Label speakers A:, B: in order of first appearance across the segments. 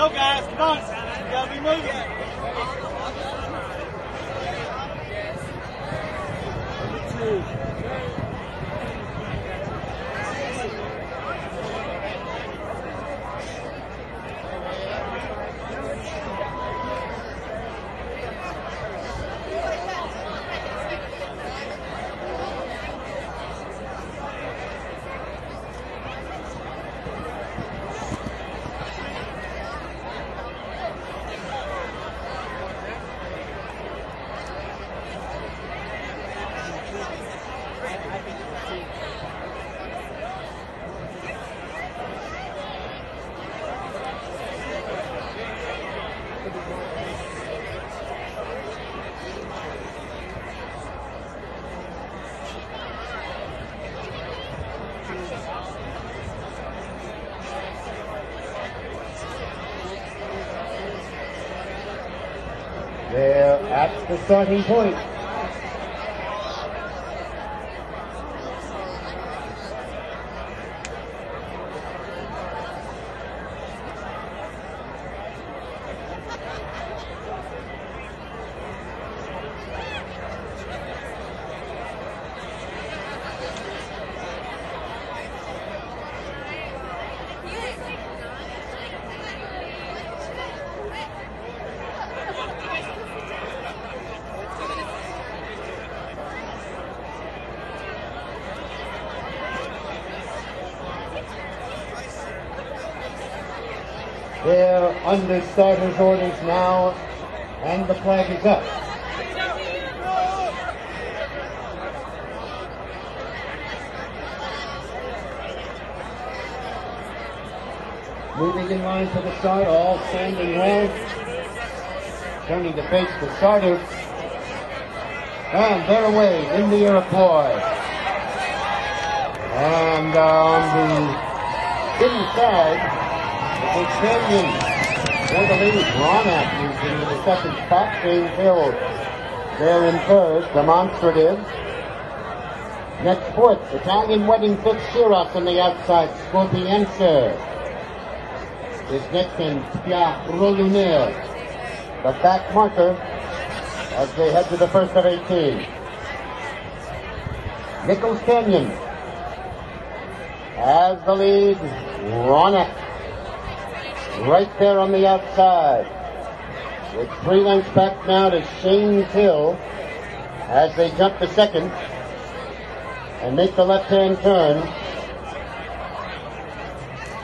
A: Go guys, come on. You gotta be moving.
B: They're at the starting point. They're under starter's orders now, and the flag is up. Moving in line to the start, all standing well. Turning to face the starter. And they're away in the Iroquois. And on the inside, the Canyon for the lead. Rawnaq is in the second spot. James Hill there in third. Demonstrative. Next fourth, Italian Wedding fifth. Shiros on the outside. Scorpiense is next in Pia Roluner. The back marker as they head to the first of 18. Nichols Canyon has the lead. Rawnaq right there on the outside. With three lengths back now to Shane Hill as they jump to second and make the left-hand turn.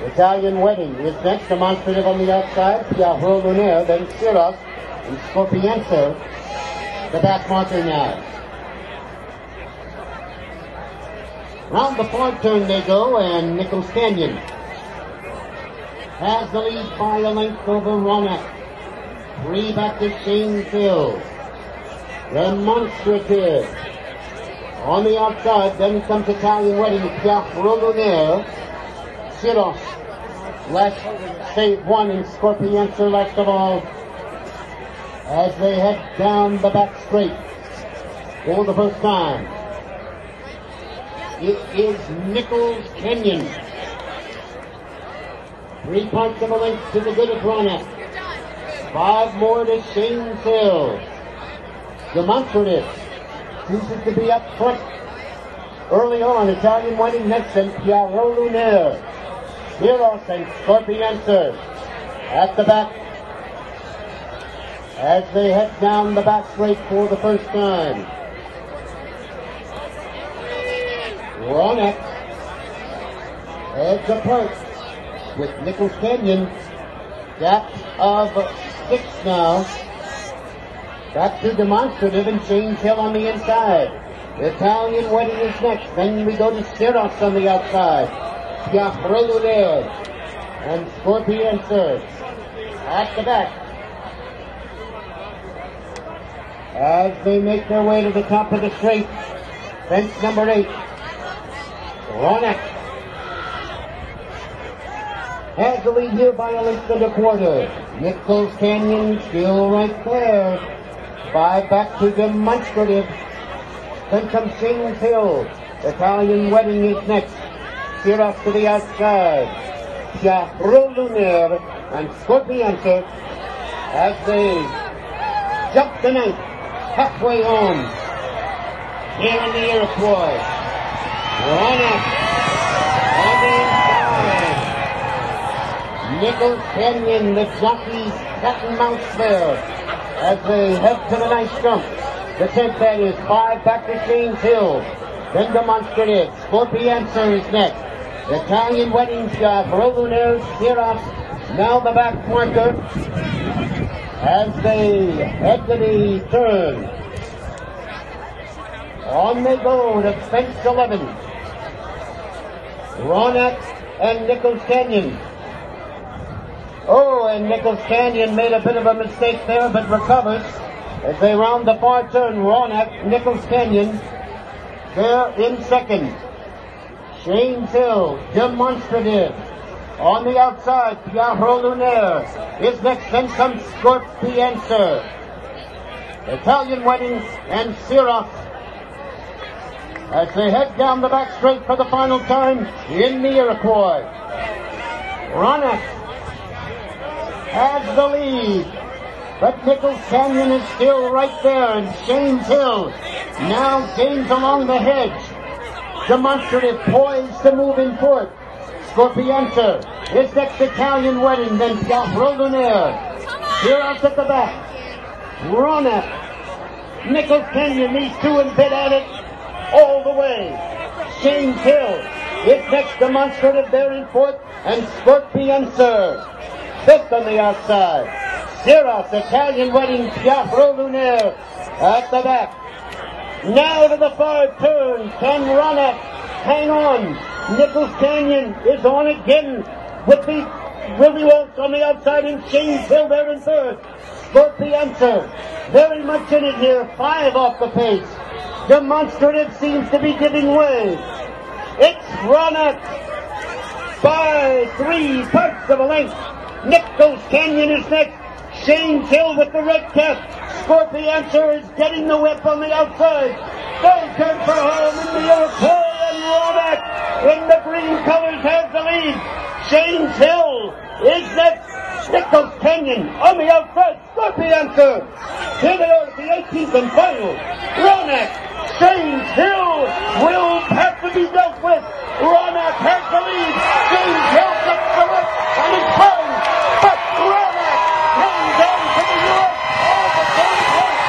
B: Italian Wedding is next, demonstrative on the outside. Piahua Lunaire, then Siros and Scorpienzo, the back marker now. Round the far turn they go, and Nichols Canyon has the lead by a length over Rawnaq. Three back to Shane Hill. Demonstrative. On the outside, then comes Italian Wedding, Pierre Rolonaire. Siros. Last save one in Scorpiencer last of all. As they head down the back straight for the first time. It is Nichols Canyon. Three parts of a length to the good of Rawnaq. Five more to Shane Hill. Demonstrative chooses to be up front. Early on, Italian winning next and Piero Lunaire. Miros and Scorpiencer at the back as they head down the back straight for the first time. Rawnaq heads apart with Nichols Canyon. Gap of six now. Back to demonstrative and James Hill on the inside. Italian wedding is next. Then we go to Siros on the outside. Piafrelo there. And Scorpiencer at the back. As they make their way to the top of the straight. Fence number eight. Rawnaq has the lead here by a length and a quarter. Nichols Canyon still right there. Five back to demonstrative. Then comes James Hill. Italian Wedding is next. Sirof to the outside. Charles Lunaire and Scorpienza as they jump the ninth halfway home. Here in the Iroquois. Run up Nichols Canyon, the jockeys, and mouse as they head to the nice jump. The tenth that is five back to James Hill. Then demonstrative. Scorpienza is next. Italian wedding shop, Rolunaire, Sirof, now the back marker as they head to the turn. On they go to fence 11. Rawnaq and Nichols Canyon. And Nichols Canyon made a bit of a mistake there, but recovers as they round the far turn. Rawnaq, Nichols Canyon, there in second. James Hill, demonstrative. On the outside, Piero Lunaire is next, then comes Scorpienza. Italian Wedding and Sirof as they head down the back straight for the final time in the Iroquois. Rawnaq has the lead, but Nichols Canyon is still right there, and James Hill now gains along the hedge. Demonstrative poised to move in foot. Scorpienza is next Italian wedding, then Lunaire. Here out at the back. Rawnaq. Nichols Canyon, these two in bid at it all the way. James Hill is next demonstrative there in fourth, and Scorpienza fifth on the outside. Sirof, Italian wedding, Piafro Lunaire at the back. Now to the far turn. Can Rawnaq hang on? Nichols Canyon is on again with the Willie Waltz on the outside and Hill there in third. Scorpienza very much in it here. Five off the pace. Demonstrative seems to be giving way. It's Rawnaq by three parts of a length. Nichols Canyon is next. James Hill with the red cap. Scorpienza is getting the whip on the outside. They turn for home in the Iroquois and Rawnaq in the green colors has the lead. James Hill is next. Nichols Canyon on the outside. Scorpienza. Here they are at the 18th and final. Rawnaq, James Hill will have to be dealt with. Rawnaq has the lead. James Hill gets the whip and is pulling. But Rawnaq hangs down to the Europe all the same place.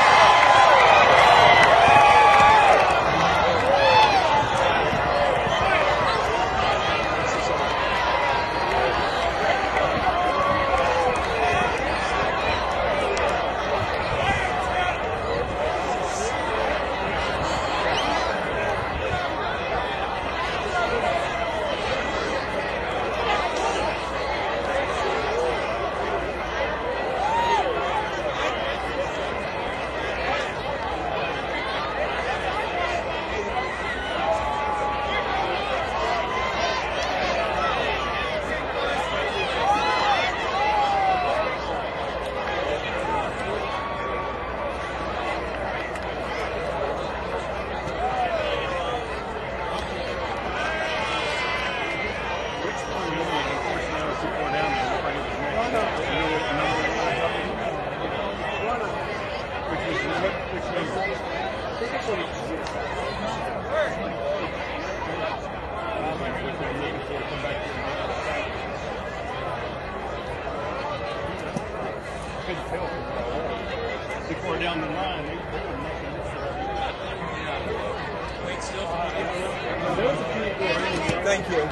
C: Thank you.
A: They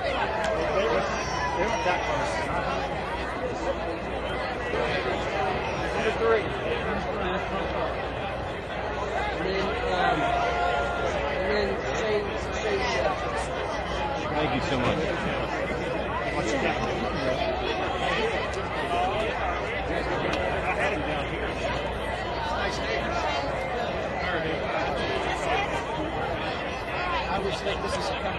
A: were, that close.
C: Number three. And then, um, and then Shane, Shane Shepard.
A: Thank you so much.
C: This is